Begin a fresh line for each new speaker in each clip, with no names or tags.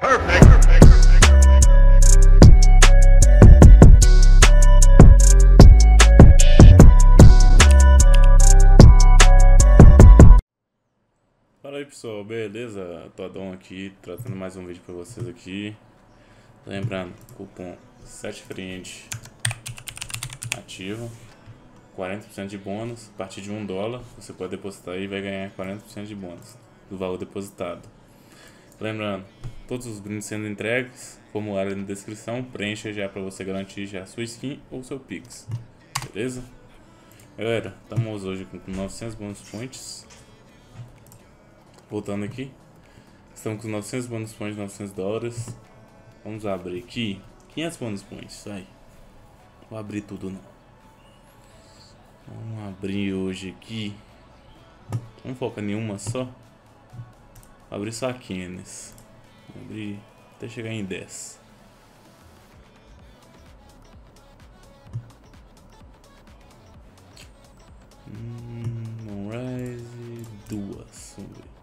Fala aí pessoal, beleza? Todão aqui, trazendo mais um vídeo pra vocês aqui. Lembrando, cupom 7friend ativo 40% de bônus, a partir de 1 dólar você pode depositar e vai ganhar 40% de bônus do valor depositado. Lembrando, todos os brindes sendo entregues, formulário na descrição, preencha já para você garantir já sua skin ou seu Pix Beleza? Galera, estamos hoje com 900 bônus points Voltando aqui. Estamos com 900 bônus points, 900 dólares. Vamos abrir aqui. 500 bônus points, vai. Vou abrir tudo não. Vamos abrir hoje aqui. Vamos focar em uma só. Vou abrir só a Kenes. Vou abrir até chegar em 10. Hum, Moonrise, duas. Vamos ver.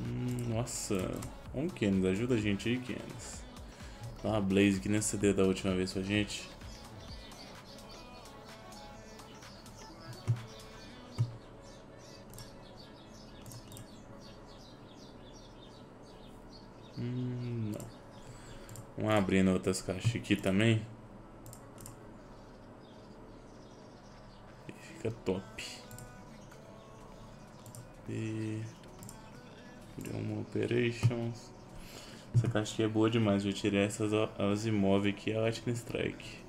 Hum, nossa, vamos Kenes, ajuda a gente aí, Kenes. Dá uma Blaze que nem CD da última vez pra gente. Hum, não. Vamos abrindo outras caixas aqui também. E fica top. E... Uma Operations. Essa caixa aqui é boa demais. Eu tirei essas as imóveis aqui, a Lightning Strike.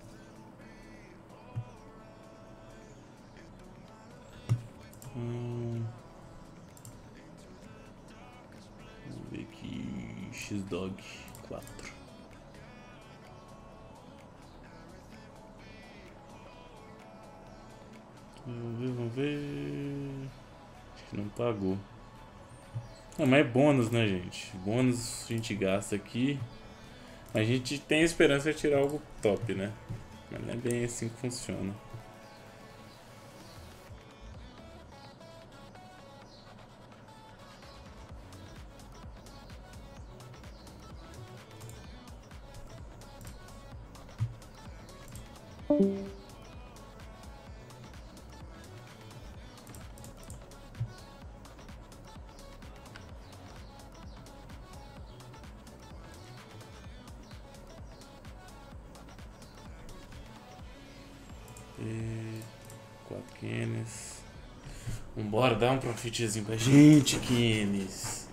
X-Dog 4. Vamos ver, vamos ver. Acho que não pagou. Não, mas é bônus, né, gente? Bônus a gente gasta aqui. A gente tem esperança de tirar algo top, né? Mas não é bem assim que funciona. Kenes. Vambora, dá um profitzinho pra gente, Kenes.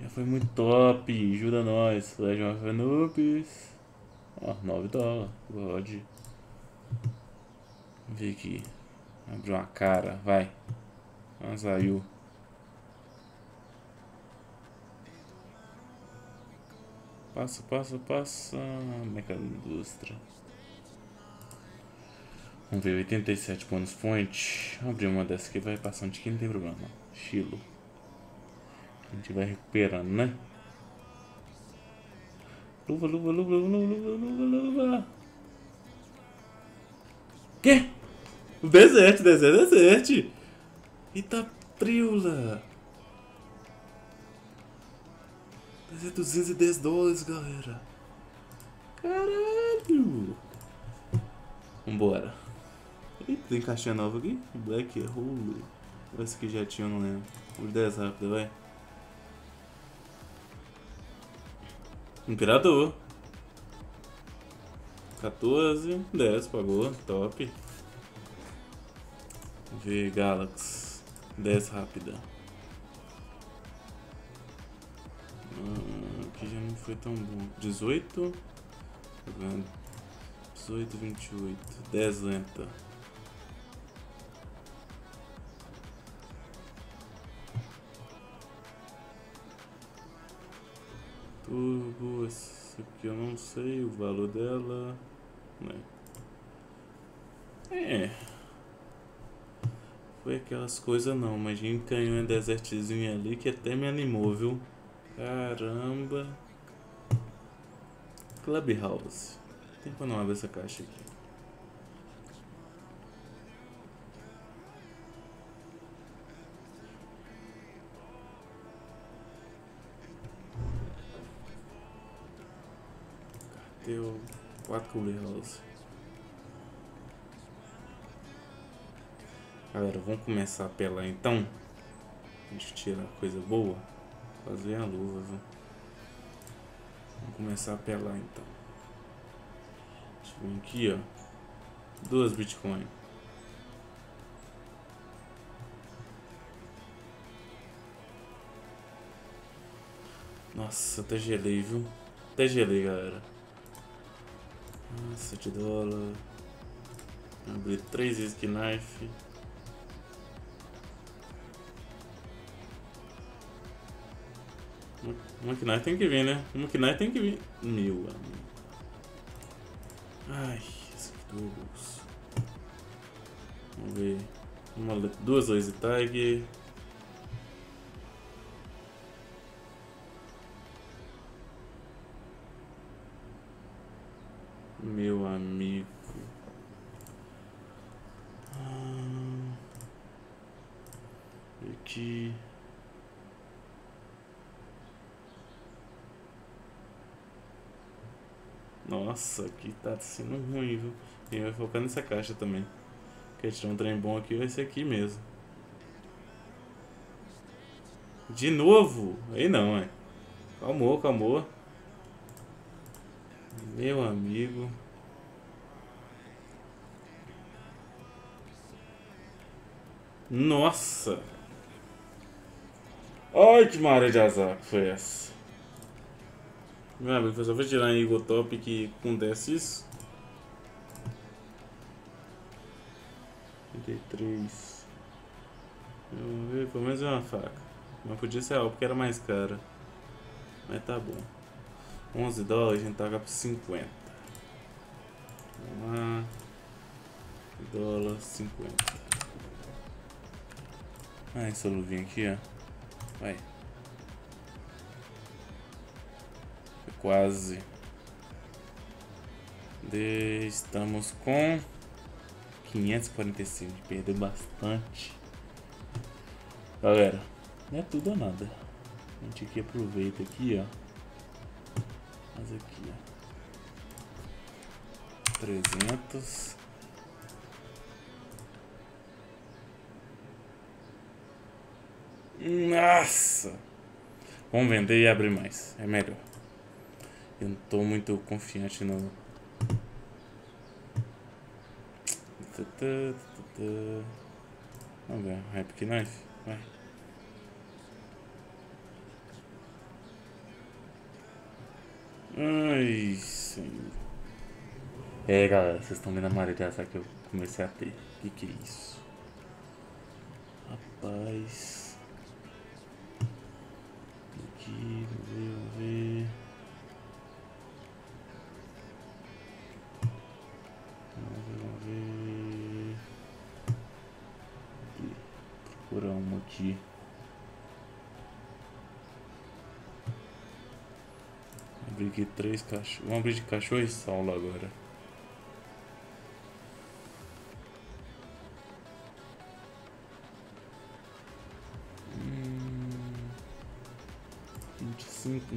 Já foi muito top, ajuda nós. Of Anubis. Ó, 9 dólares. God. Vamos ver aqui. Abriu uma cara, vai. Saiu. Passa, passa, passa. Mercado Indústria. Vamos ver, 87 bônus point. Vamos abrir uma dessas aqui, vai passando de que não tem problema. Estilo. A gente vai recuperando, né? Luva, luva, luva, luva, luva, luva, luva. Quê? Desert, desert, desert. Eita priula. Desert 210 dólares, galera. Caralho. Vambora. Eita, tem caixinha nova aqui? Black Hole. Esse aqui já tinha, eu não lembro. Os 10 rápido, vai. Imperador. 14, 10, pagou, top. Ver Galaxy. 10 rápida. Hum, aqui já não foi tão bom. 18. 18, 28. 10 lenta. Turbo, essa aqui eu não sei o valor dela. Né? É. Foi aquelas coisas não, mas ganhou um desertzinho ali que até me animou, viu? Caramba. Clubhouse. Tem que não abre essa caixa aqui. Deu quatro cooler Galera, vamos começar a pelar então. A gente tirar coisa boa. Fazer a luva, viu? Vamos começar a pelar então. Deixa eu ver aqui, ó. Duas Bitcoin. Nossa, até gelei, viu? Até gelei, galera. Nossa, de dólar. Abri três Ski Knife. Uma Knife tem que vir, né? Uma Knife tem que vir. Meu amigo. Ai, esse Douglas. Vamos ver. Uma, duas laser tag. Amigo. Ah, aqui. Nossa, aqui tá sendo ruim, viu? E vai focar nessa caixa também. Quer tirar um trem bom aqui, vai ser aqui mesmo. De novo? Aí não, é. Calmou, calmou. Meu amigo. Nossa! Ai, que maré de azar que foi essa. Meu amigo, eu só vou tirar em Eagle Top que acontece isso. 33. Vamos ver, pelo menos é uma faca. Mas podia ser algo porque era mais cara. Mas tá bom. 11 dólares, a gente taca por 50. Vamos lá. Dólar 50. Ah, essa luvinha aqui, ó. Vai. quase. De, estamos com 545, perdeu bastante. Galera, não é tudo ou nada. A gente aqui aproveita aqui, ó. Mas aqui, ó. 300. Nossa! Vamos vender e abrir mais. É melhor. Eu não tô muito confiante no. Vamos ver, Epic Knife, vai. Ai, senhor. É, galera, vocês estão vendo a maré dessa que eu comecei a ter. Que que é isso? Rapaz. Aqui, vamos ver, vamos ver. procurar uma aqui. Abrir aqui três cachorros. Vamos abrir de cachorro e saula agora.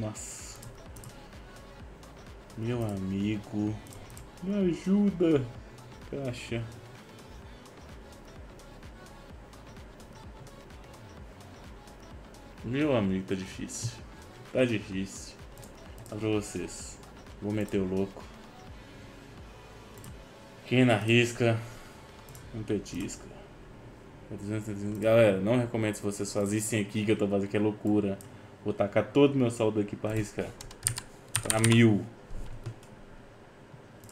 Nossa. Meu amigo, me ajuda, caixa. Meu amigo, tá difícil. Tá difícil. Tá pra vocês. Vou meter o louco. Quem na risca, não petisca. Galera, não recomendo se vocês fazissem aqui que eu tô fazendo que é loucura. Vou tacar todo meu saldo aqui pra arriscar. Pra mil.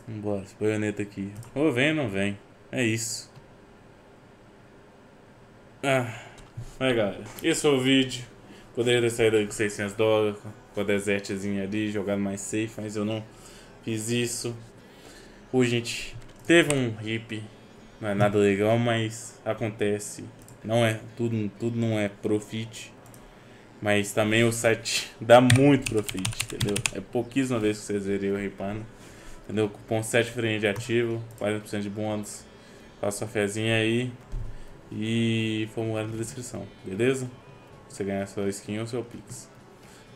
Vambora, esse baioneta aqui. Ou vem ou não vem. É isso. Ah, galera. Esse foi o vídeo. Poderia ter saído com 600 dólares, com a desertzinha ali, jogado mais safe, mas eu não fiz isso. A gente teve um hip, não é nada legal, mas acontece. Não é, tudo, tudo não é profit. Mas também o site dá muito profit, entendeu? É pouquíssima vez que vocês eu ripando. Entendeu? Cupom 7 de ativo, 40% de bônus. Faça sua fezinha aí. E formulário na descrição, beleza? Você ganhar sua skin ou seu Pix.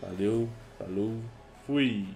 Valeu, falou, fui!